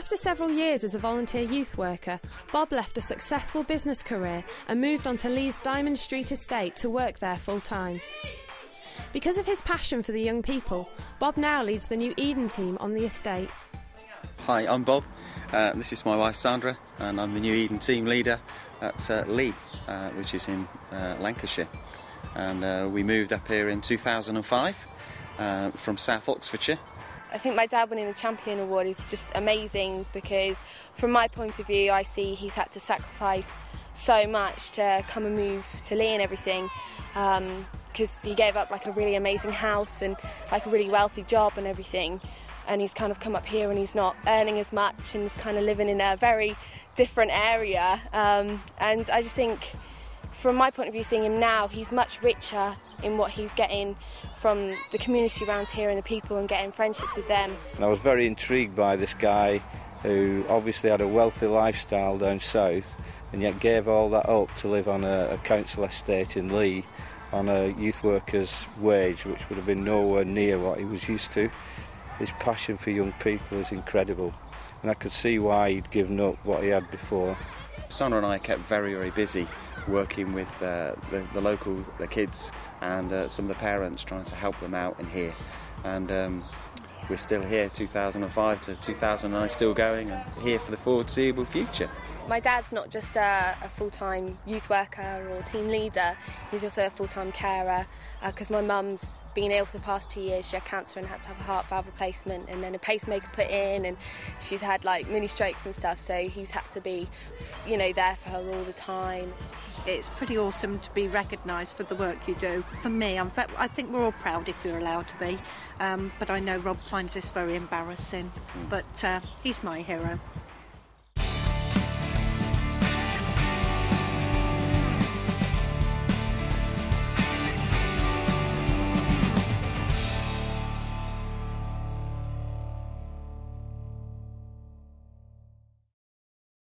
After several years as a volunteer youth worker, Bob left a successful business career and moved on to Leigh's Diamond Street estate to work there full time. Because of his passion for the young people, Bob now leads the new Eden team on the estate. Hi, I'm Bob. Uh, this is my wife Sandra, and I'm the new Eden team leader at uh, Leigh, uh, which is in uh, Lancashire. And uh, we moved up here in 2005 uh, from South Oxfordshire. I think my dad winning the champion award is just amazing because, from my point of view, I see he's had to sacrifice so much to come and move to Leigh and everything. Because he gave up like a really amazing house and like a really wealthy job and everything, and he's kind of come up here and he's not earning as much and he's kind of living in a very different area. Um, and I just think, from my point of view, seeing him now, he's much richer in what he's getting from the community around here and the people and getting friendships with them. And I was very intrigued by this guy who obviously had a wealthy lifestyle down south and yet gave all that up to live on a, a council estate in Leigh on a youth worker's wage, which would have been nowhere near what he was used to. His passion for young people is incredible, and I could see why he'd given up what he had before. Sandra and I kept very, very busy working with uh, the, the local the kids and uh, some of the parents trying to help them out in here. And um, we're still here, 2005 to 2009, still going and here for the foreseeable future. My dad's not just a, a full time youth worker or team leader, he's also a full time carer because my mum's been ill for the past two years. She had cancer and had to have a heart valve replacement and then a pacemaker put in, and she's had like mini strokes and stuff, so he's had to be, you know, there for her all the time. It's pretty awesome to be recognised for the work you do. For me, I'm I think we're all proud if you're allowed to be, um, but I know Rob finds this very embarrassing. But uh, he's my hero.